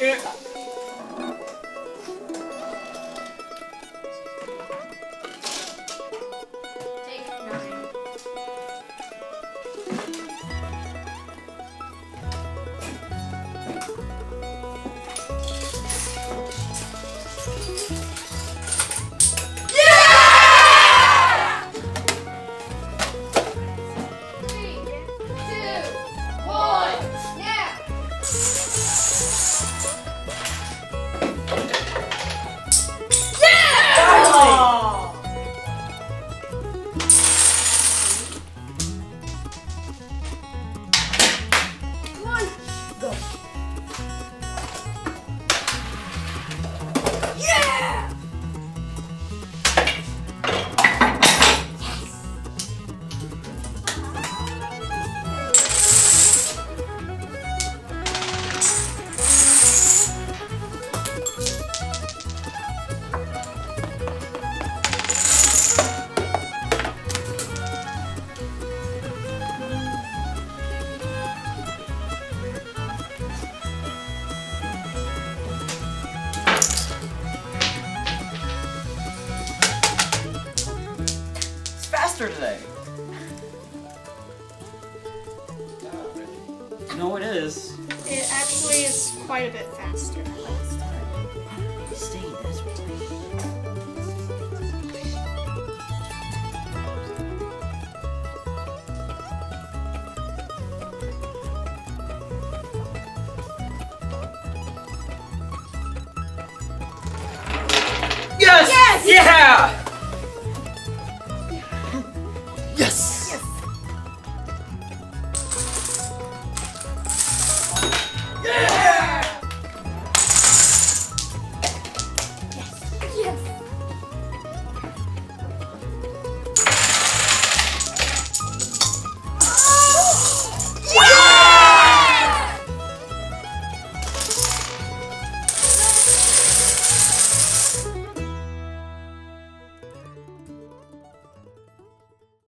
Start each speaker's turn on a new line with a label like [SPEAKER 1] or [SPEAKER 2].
[SPEAKER 1] Yeah. Faster today. No, it is.
[SPEAKER 2] It actually is quite a bit faster.
[SPEAKER 1] Stay this way. Yes!
[SPEAKER 2] Yes!
[SPEAKER 1] Yeah!